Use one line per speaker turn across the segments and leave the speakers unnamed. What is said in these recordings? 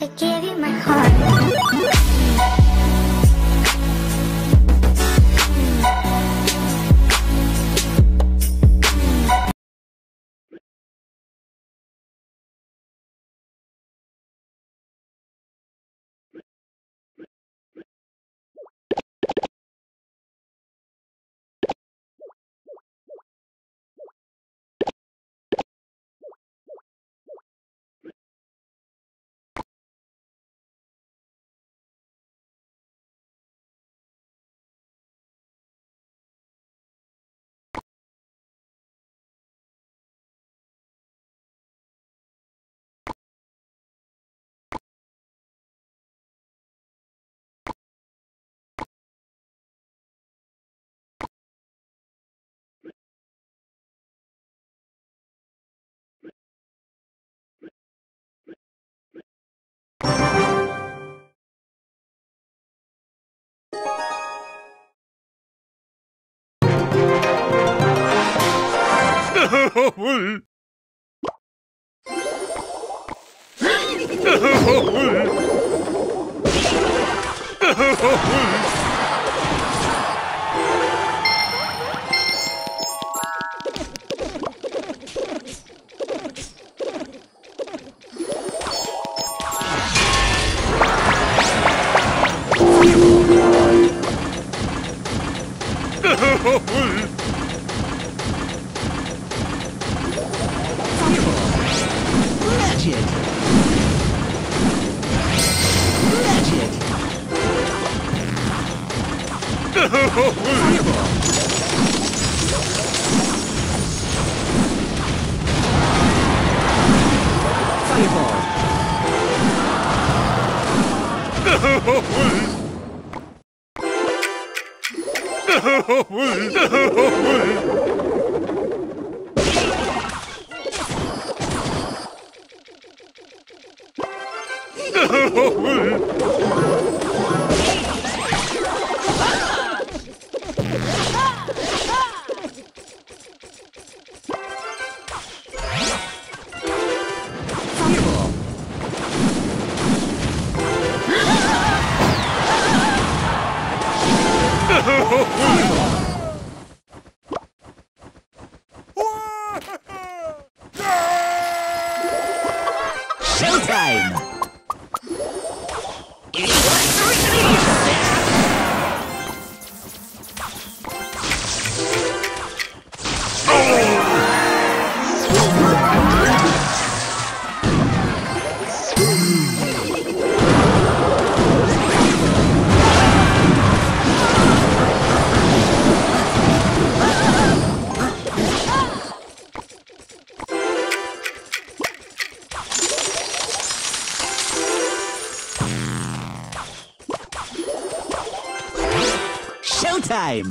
I gave you my heart
Oh, Oh,
What i time.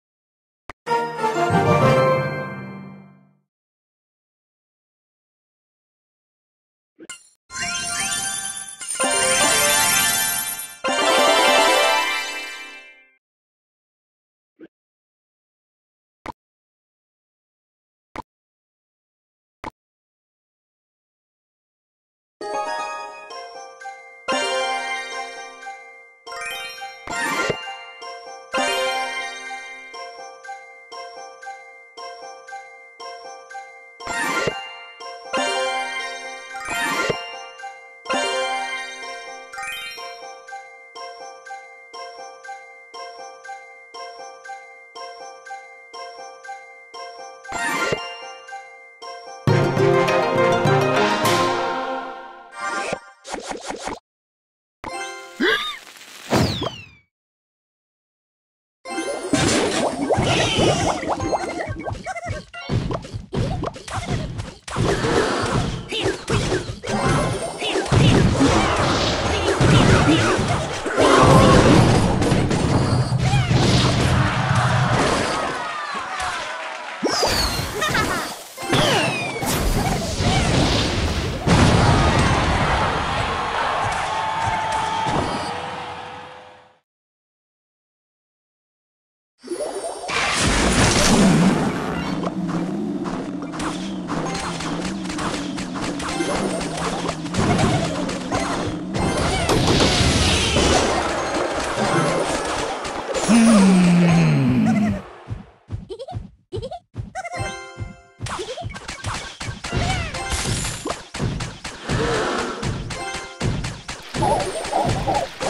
Ha ha ha! Oh, oh, oh.